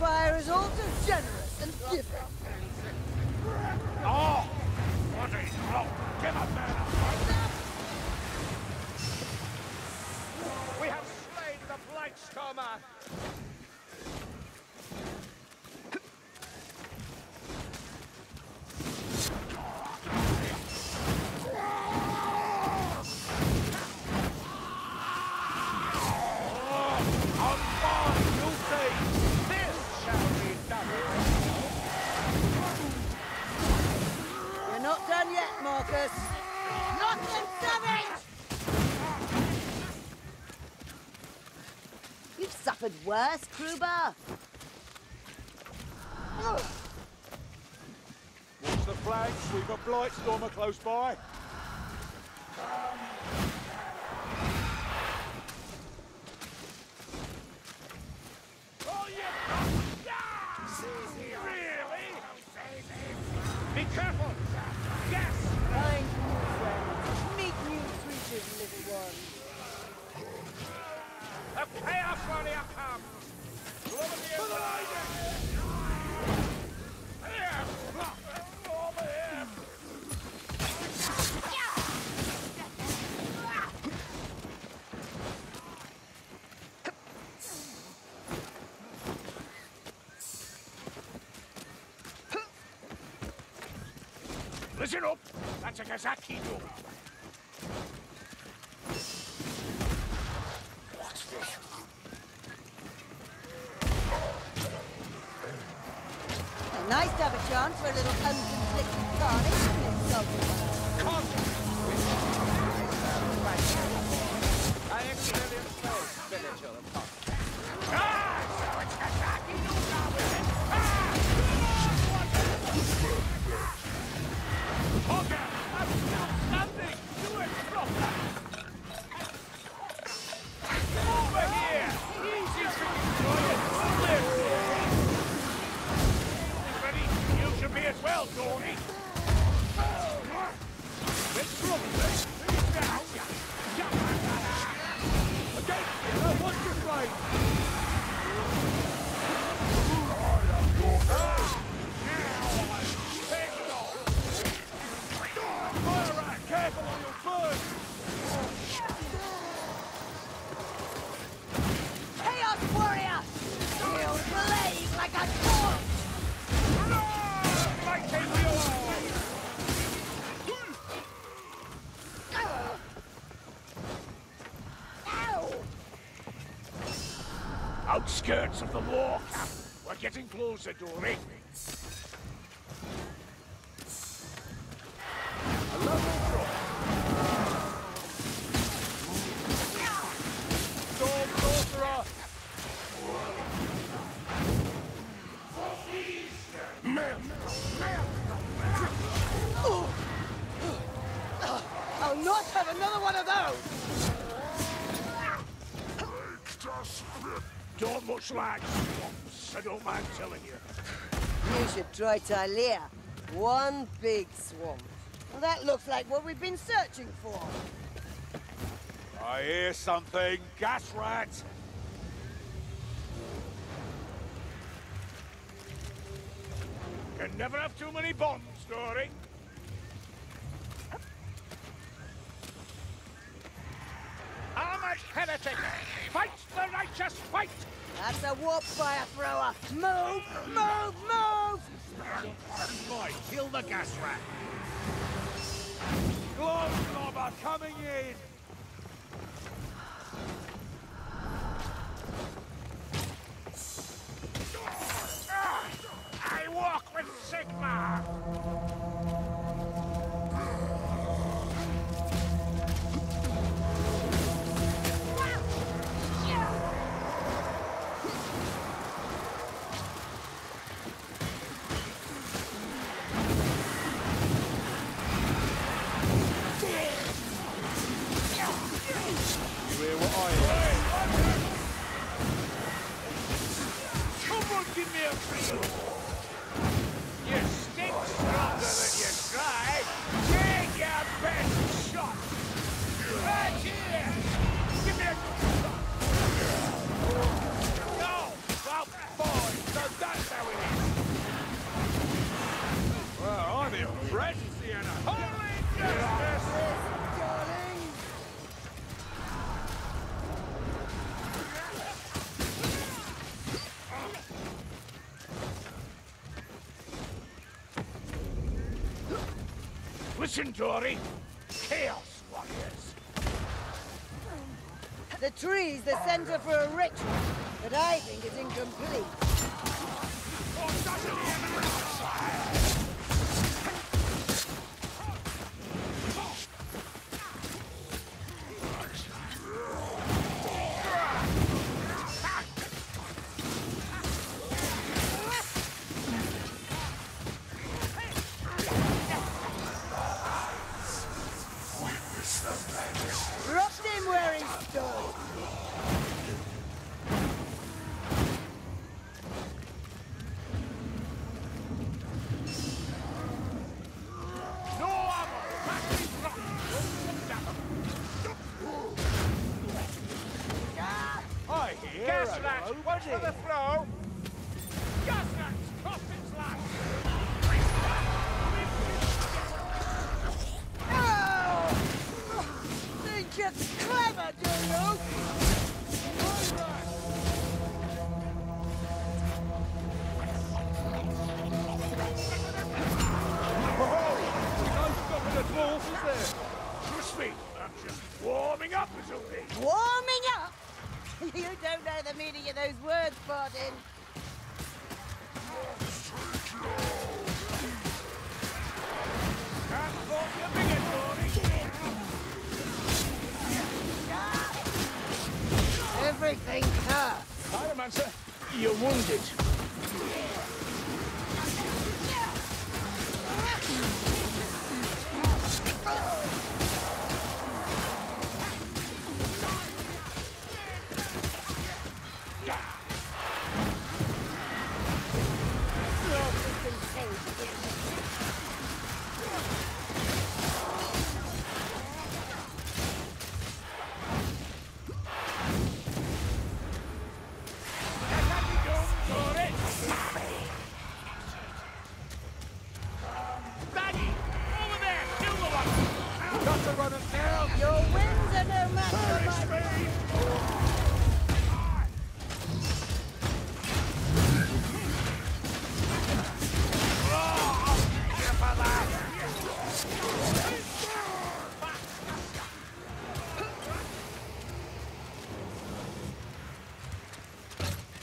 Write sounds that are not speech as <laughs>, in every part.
fire is also generous and giving. Oh! What is wrong? Give up, man! We have slain the Blightstormer! On board, you say! This shall be done! You're not done yet, Markus. Not them savage! You've suffered worse, Kruber. Watch the flags. We've a Blightstormer close by. Listen up! That's a Kazaki door. What's this? Nice to have a chance for a little unconflicted carnage, isn't it, I accidentally exposed villager Outskirts of the war camp. We're getting closer, Dory. A Much swamps, I don't mind telling you. You should try Tilea. One big swamp. Well, that looks like what we've been searching for. I hear something. Gas rat. Can never have too many bombs, Dory. Armored heretic! Fight the righteous fight! That's a warp fire thrower. Move, move, move! Boy, kill the gas rat! Globber coming in. Listen, Dory. Chaos Warriors. The tree's the center for a ritual that I think is incomplete. Rat, load watch for of the throw. Gas rats! Coffins last! Oh! Think it's clever, do you? No stopping the dwarf, is there? Trust me, I'm just warming up, Azuli. Warming up? <laughs> You don't know the meaning of those words, Dory. Everything hurts. Pyromancer, you're wounded.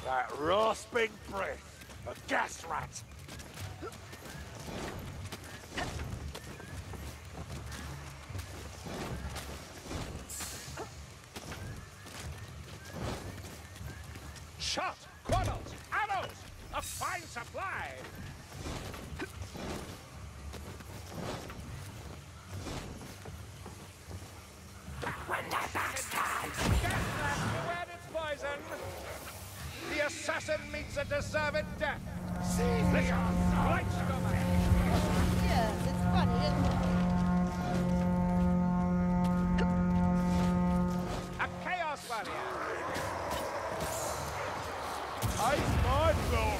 That rasping breath, a gas rat. Death. Lick on, right stomach. Yes, it's funny, isn't it? A chaos warrior. Ace my dwarf.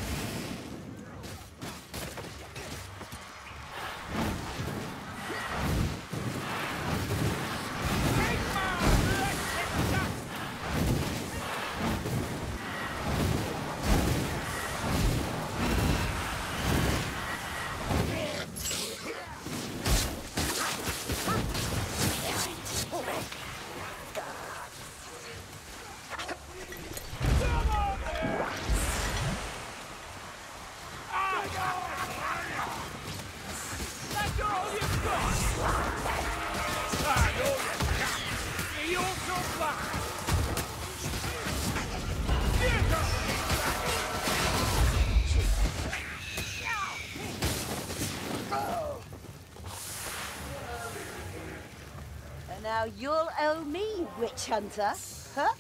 Witch hunter. Huh?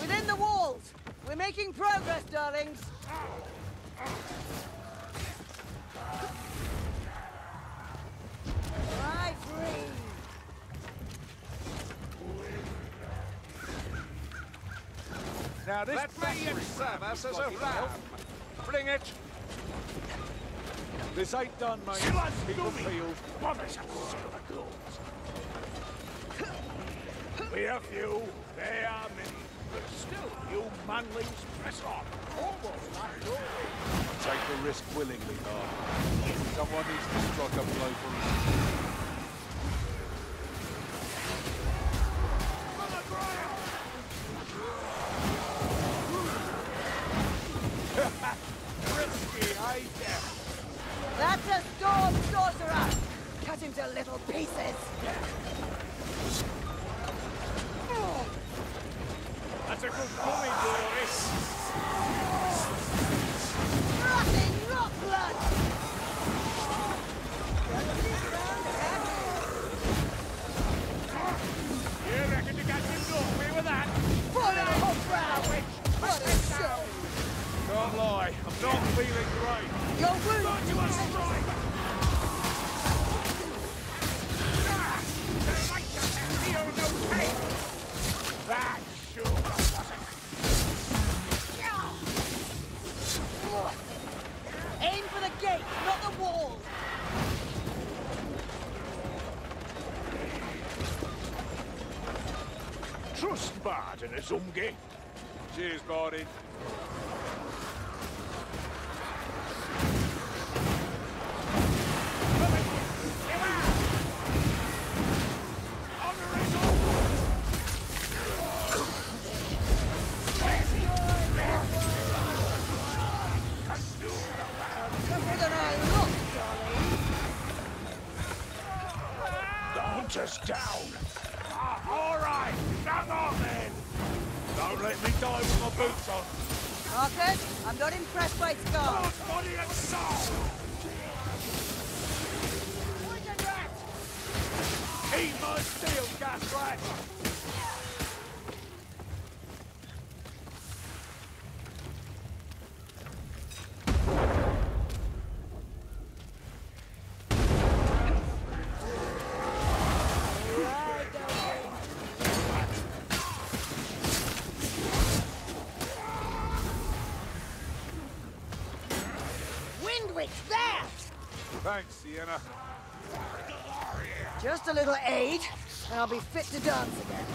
Within the walls. We're making progress, darlings. Lie free. Now this Let me factory serve us as a bloody ram. Bring it. This ain't done, mate. Keep the field. Brothers and silver ghouls. We are few, they are many. but still, you manlings press on. Almost like you're Take the risk willingly, Lord. Someone needs to strike a blow for us. Cut him to little pieces! That's a good point, Doris. Rotting rot blood! You reckon you got him me with that? What a hot What a show! Can't lie, I'm not feeling great. Your zungi. Cheers, Bardi. Steel. Windwich, there! Thanks, Sienna. Just a little aid, and I'll be fit to dance again.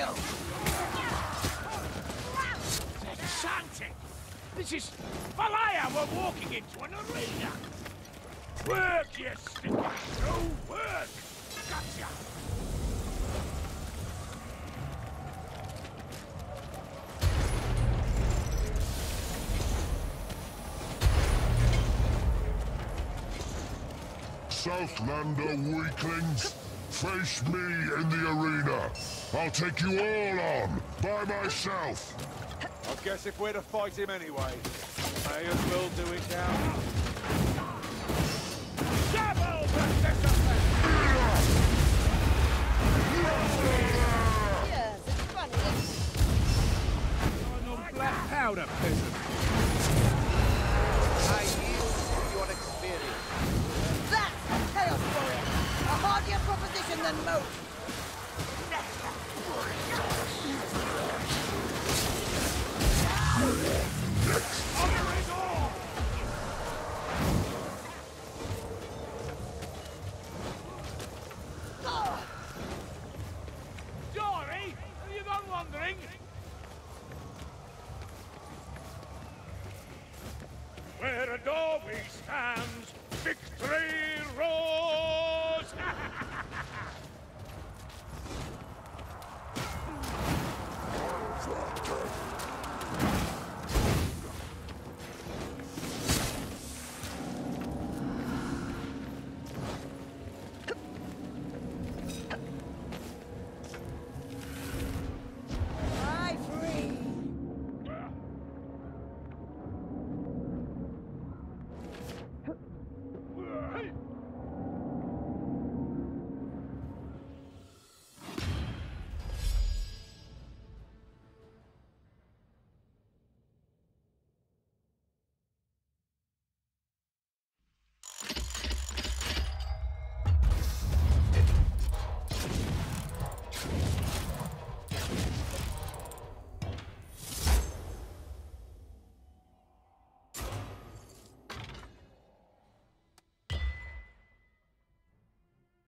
Time to! This is Valaya we're walking into an arena! Work, you sticky screw! Work! Gotcha! Southlander weaklings, face me in the arena. I'll take you all on, by myself. I guess if we're to fight him anyway, may as well do it now. Double participant! Yes, it's funny. I'm black powder, peasant. Dory, have you gone wandering? Where Adobe stands, victory